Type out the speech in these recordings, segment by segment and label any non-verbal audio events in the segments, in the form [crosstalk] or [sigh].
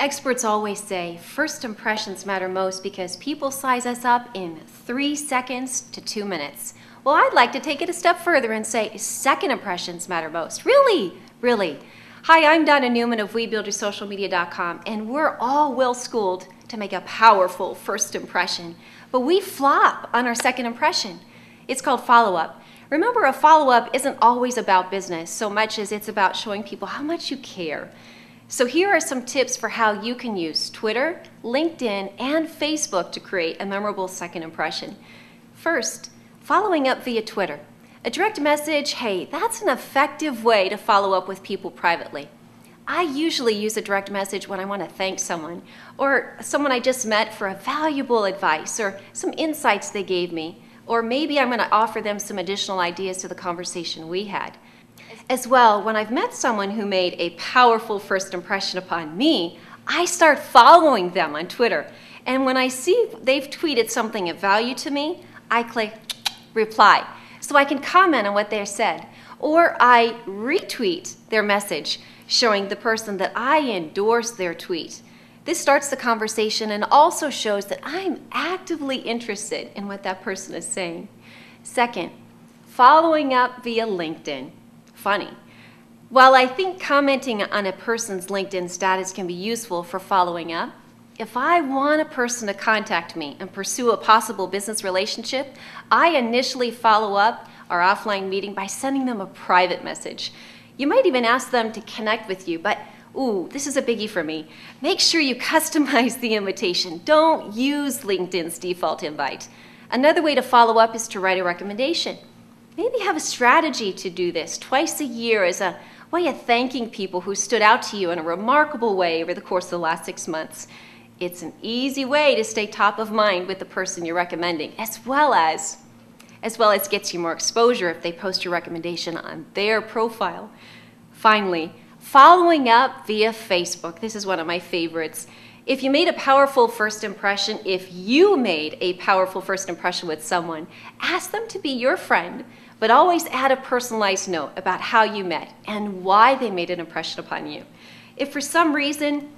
Experts always say first impressions matter most because people size us up in three seconds to two minutes. Well, I'd like to take it a step further and say second impressions matter most. Really? Really? Hi, I'm Donna Newman of WeBuildYourSocialMedia.com, and we're all well schooled to make a powerful first impression. But we flop on our second impression. It's called follow up. Remember, a follow up isn't always about business so much as it's about showing people how much you care. So, here are some tips for how you can use Twitter, LinkedIn, and Facebook to create a memorable second impression. First, following up via Twitter. A direct message, hey, that's an effective way to follow up with people privately. I usually use a direct message when I want to thank someone or someone I just met for a valuable advice or some insights they gave me, or maybe I'm going to offer them some additional ideas to the conversation we had. As well, when I've met someone who made a powerful first impression upon me, I start following them on Twitter. And when I see they've tweeted something of value to me, I click reply so I can comment on what they said. Or I retweet their message showing the person that I endorse their tweet. This starts the conversation and also shows that I'm actively interested in what that person is saying. Second, following up via LinkedIn. Funny. While I think commenting on a person's LinkedIn status can be useful for following up, if I want a person to contact me and pursue a possible business relationship, I initially follow up our offline meeting by sending them a private message. You might even ask them to connect with you, but ooh, this is a biggie for me. Make sure you [laughs] customize the invitation. Don't use LinkedIn's default invite. Another way to follow up is to write a recommendation. Maybe have a strategy to do this twice a year as a way of thanking people who stood out to you in a remarkable way over the course of the last six months. It's an easy way to stay top of mind with the person you're recommending, as well as as well as gets you more exposure if they post your recommendation on their profile. Finally, following up via Facebook. This is one of my favorites. If you made a powerful first impression, if you made a powerful first impression with someone, ask them to be your friend, but always add a personalized note about how you met and why they made an impression upon you. If for some reason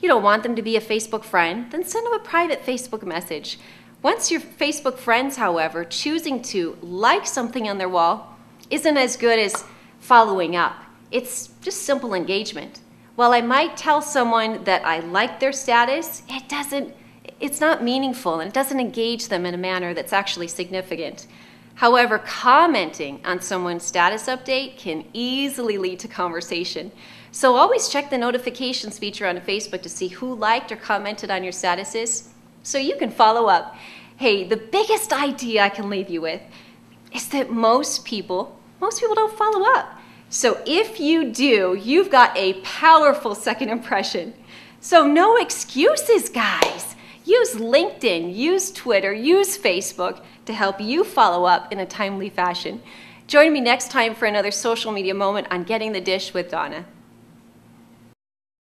you don't want them to be a Facebook friend, then send them a private Facebook message. Once your Facebook friends, however, choosing to like something on their wall isn't as good as following up. It's just simple engagement. While I might tell someone that I like their status, it doesn't it's not meaningful and it doesn't engage them in a manner that's actually significant. However, commenting on someone's status update can easily lead to conversation. So always check the notifications feature on Facebook to see who liked or commented on your statuses so you can follow up. Hey, the biggest idea I can leave you with is that most people, most people don't follow up. So if you do, you've got a powerful second impression. So no excuses, guys. Use LinkedIn, use Twitter, use Facebook to help you follow up in a timely fashion. Join me next time for another social media moment on Getting the Dish with Donna.